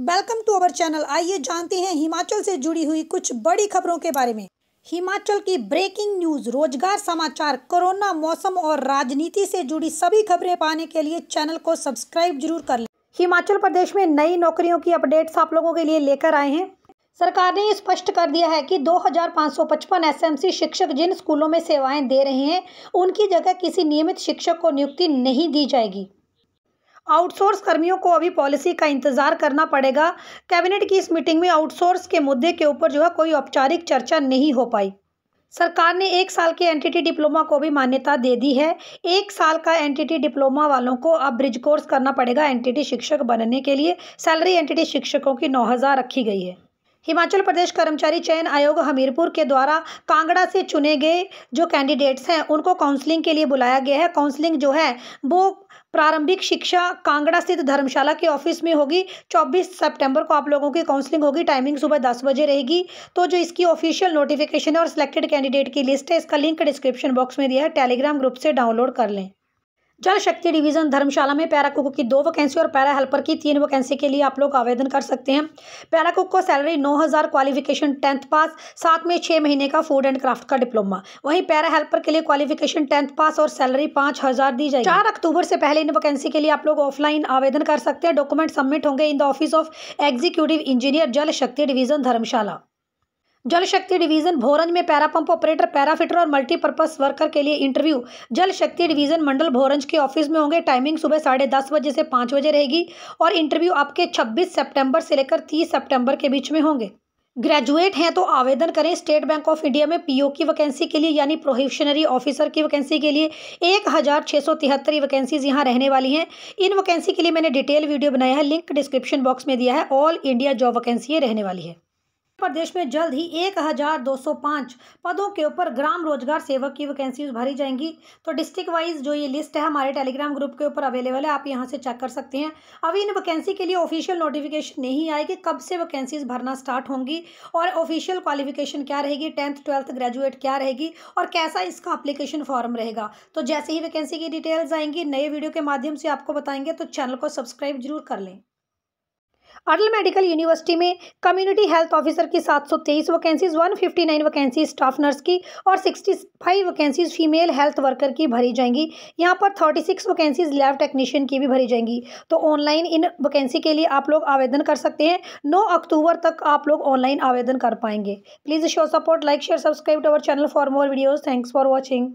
Welcome to our channel आइए जानते हैं हिमाचल से जुड़ी हुई कुछ बड़ी खबरों के बारे में। हिमाचल की ब्रेकिंग न्यूज़ रोज़गार समाचार, कोरोना मौसम और राजनीति से जुड़ी सभी खबरें पाने के लिए चैनल को सब्सक्राइब ज़रूर कर लें। हिमाचल प्रदेश में नई नौकरियों की अपडेट्स आप लोगों के लिए लेकर आए हैं। सरकार ने स्पष्ट कर दिया है कि 2555 एसएमसी शिक्षक जिन स्कूलों में सेवाएँ दे रहे हैं, उनकी जगह किसी नियमित शिक्षक को नियुक्ति नहीं दी जाएगी। आउटसोर्स कर्मियों को अभी पॉलिसी का इंतज़ार करना पड़ेगा। कैबिनेट की इस मीटिंग में आउटसोर्स के मुद्दे के ऊपर जो है कोई औपचारिक चर्चा नहीं हो पाई। सरकार ने एक साल के एनटीटी डिप्लोमा को भी मान्यता दे दी है। एक साल का एनटीटी डिप्लोमा वालों को अब ब्रिज कोर्स करना पड़ेगा एनटीटी शिक्षक बनने के लिए। सैलरी एनटीटी शिक्षकों की नौ हज़ार रखी गई है। हिमाचल प्रदेश कर्मचारी चयन आयोग हमीरपुर के द्वारा कांगड़ा से चुने गए जो कैंडिडेट्स हैं, उनको काउंसलिंग के लिए बुलाया गया है। काउंसलिंग जो है, वो प्रारंभिक शिक्षा कांगड़ा स्थित धर्मशाला के ऑफ़िस में होगी। 24 सितंबर को आप लोगों की काउंसलिंग होगी। टाइमिंग सुबह 10 बजे रहेगी। तो जो इसकी ऑफिशियल नोटिफिकेशन है और सिलेक्टेड कैंडिडेट की लिस्ट है, इसका लिंक डिस्क्रिप्शन बॉक्स में दिया है। टेलीग्राम ग्रुप से डाउनलोड कर लें। जल शक्ति डिवीज़न धर्मशाला में पैरा कुक की दो वैकेंसी और पैरा हेल्पर की तीन वैकेंसी के लिए आप लोग आवेदन कर सकते हैं। पैरा कुक को सैलरी नौ हज़ार क्वालिफिकेशन टेंथ पास, साथ में छः महीने का फ़ूड एंड क्राफ्ट का डिप्लोमा। वहीं पैरा हेल्पर के लिए क्वालिफिकेशन टेंथ पास और सैलरी पाँच हज़ार दी जाएगी। चार अक्टूबर से पहले इन वैकेंसी के लिए आप लोग ऑफलाइन आवेदन कर सकते हैं। डॉक्यूमेंट सबमिट होंगे in the office of executive engineer Jal Shakti division धर्मशाला। जल शक्ति डिवीज़न भोरंज में पैरा पंप ऑपरेटर, पैराफिटर और मल्टीपर्पज वर्कर के लिए इंटरव्यू। जल शक्ति डिवीज़न मंडल भोरंज के ऑफ़िस में होंगे। टाइमिंग सुबह साढ़े दस बजे से पाँच बजे रहेगी और इंटरव्यू आपके छब्बीस सितंबर से लेकर तीस सितंबर के बीच में होंगे। ग्रेजुएट हैं तो आवेदन करें स्टेट बैंक ऑफ़ इंडिया में पीओ की वैकेंसी के लिए, यानी प्रोहिशनरी ऑफिसर की वैकेंसी के लिए। एक हज़ार छः सौ तिहत्तर वैकेंसीज यहाँ रहने वाली हैं। इन वैकेंसी के लिए मैंने डिटेल वीडियो बनाया है, लिंक डिस्क्रिप्शन बॉक्स में दिया है। ऑल इंडिया जॉब वैकेंसी रहने वाली है। प्रदेश में जल्द ही एक हज़ार दो सौ पाँच पदों के ऊपर ग्राम रोज़गार सेवक की वैकेंसीज भरी जाएँगी। तो डिस्ट्रिक्ट वाइज जो ये लिस्ट है हमारे टेलीग्राम ग्रुप के ऊपर अवेलेबल है, आप यहाँ से चेक कर सकते हैं। अभी इन वैकेंसी के लिए ऑफिशियल नोटिफिकेशन नहीं आएगी, कब से वैकेंसीज भरना स्टार्ट होंगी और ऑफिशियल क्वालिफिकेशन क्या रहेगी, टेंथ, ट्वेल्थ ग्रेजुएट क्या रहेगी और कैसा इसका अप्लीकेशन फॉर्म रहेगा। तो जैसे ही वैकेंसी की डिटेल्स आएँगी, नए वीडियो के माध्यम से आपको बताएँगे तो चैनल को सब्सक्राइब ज़रूर कर लें। अटल मेडिकल यूनिवर्सिटी में कम्युनिटी हेल्थ ऑफिसर की सात सौ तेईस vacancies one fifty nine vacancies staff nurse की और sixty five vacancies female health worker की भरी जाएँगी। यहाँ पर thirty six vacancies lab technician की भी भरी जाएँगी। तो ऑनलाइन इन वैकेंसी के लिए आप लोग आवेदन कर सकते हैं। नौ अक्टूबर तक आप लोग ऑनलाइन आवेदन कर पाएँगे। Please show support like share subscribe to our channel for more videos thanks for watching